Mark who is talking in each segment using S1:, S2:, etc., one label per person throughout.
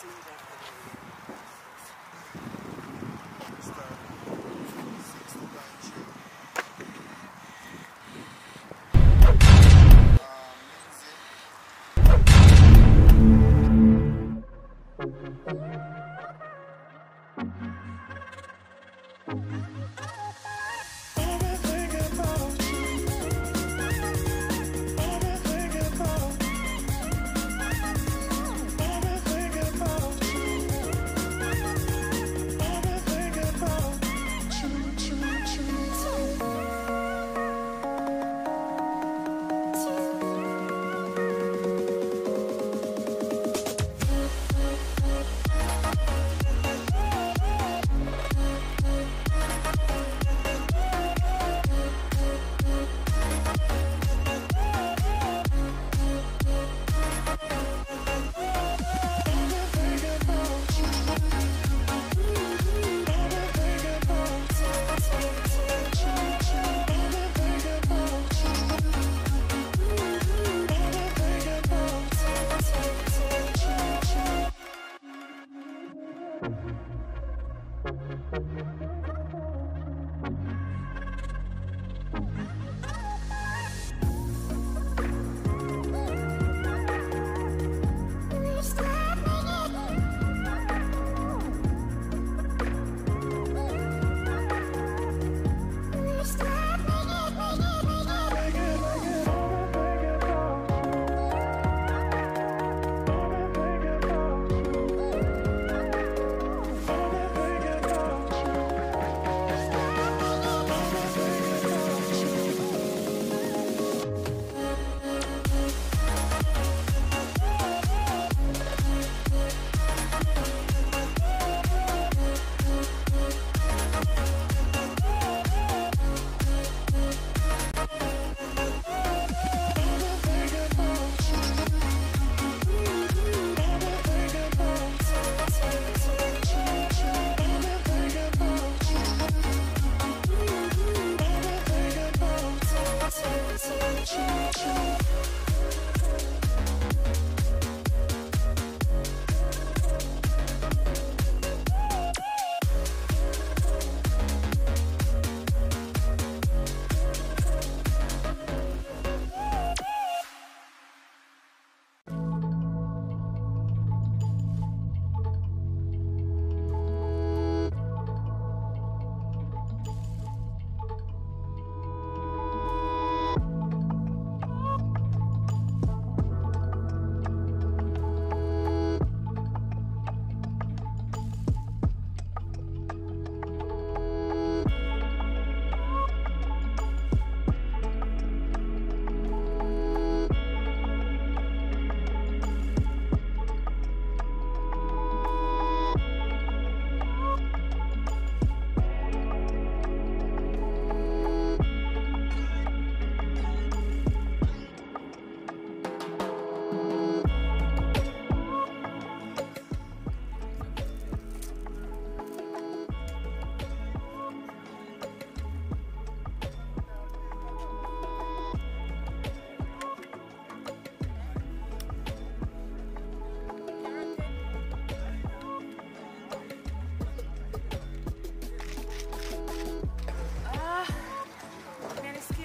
S1: see you back there.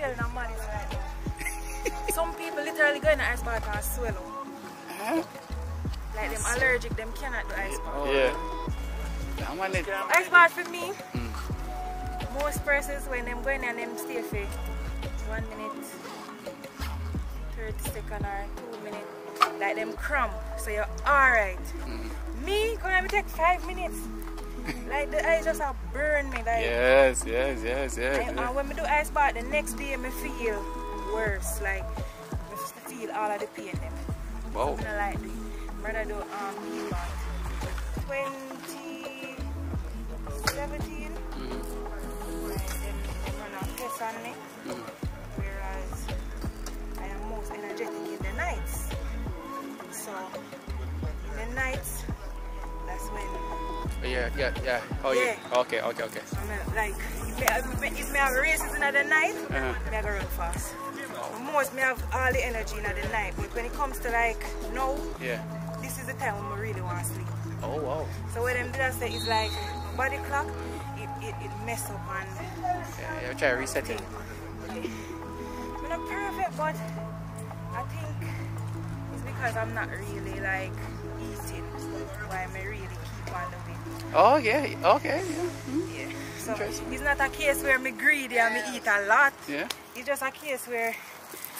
S1: Scale now, man. It's like, some people literally go in the ice bath and swallow. Like them allergic, them cannot do ice bath.
S2: Yeah. How many?
S1: Ice bath for me, most persons when them go in and them stay for one minute, 30 second or two minutes, like them cramp, so you're alright. Me, gonna me take five minutes. Like the ice just a burn me. Like
S2: Yes, yes, yes, yes.
S1: and,
S2: yes.
S1: and when I do ice bath, the next day me feel worse. Like I just feel all of the pain them.
S2: Wow.
S1: I don't like the brother do um heat bath. 2017. Like, mm-hmm. them, them run a test on me. Whereas
S2: Yeah, yeah, yeah. Oh, yeah. Okay, okay, okay.
S1: Uh, like if me, me, if have races in the night,
S2: Uh-huh.
S1: me I go run fast. Most me have all the energy in the night, but when it comes to like no,
S2: Yeah.
S1: this is the time when I really want to sleep.
S2: Oh, wow.
S1: So what them did I say is like body clock, it, it, it mess up and
S2: Yeah, yeah. Try reset it.
S1: I'm not perfect, but I think because I'm not really like eating why I really keep on the weight.
S2: Oh, yeah. Okay, yeah. Mm.
S1: Yeah. So it's not a case where me greedy and me eat a lot.
S2: Yeah.
S1: It's just a case where,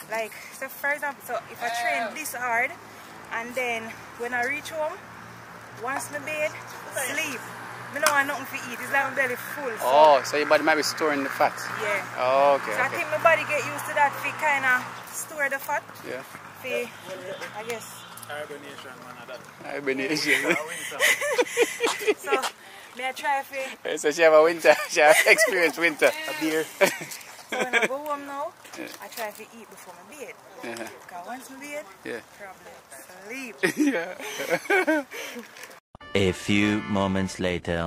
S1: like, so for example, so if I train this hard, and then when I reach home, once my bed, sleep. Me don't want nothing to eat. It's like my belly full. So,
S2: Oh, so your body might be storing the fat.
S1: yeah.
S2: Oh, okay,
S1: So I think my body get used to that for kind of store the fat.
S2: Yeah.
S1: For, I guess.
S3: Hibernation, man, of that.
S2: Hibernation.
S3: Winter.
S1: So, may I try for.
S2: Eh, so she have a winter, she have experience winter.
S3: A beer.
S1: So when I go home now, I try to eat before my bed.
S2: Yeah.
S1: Because once my bed,
S2: Yeah.
S1: probably sleep.
S2: yeah.
S4: A few moments later.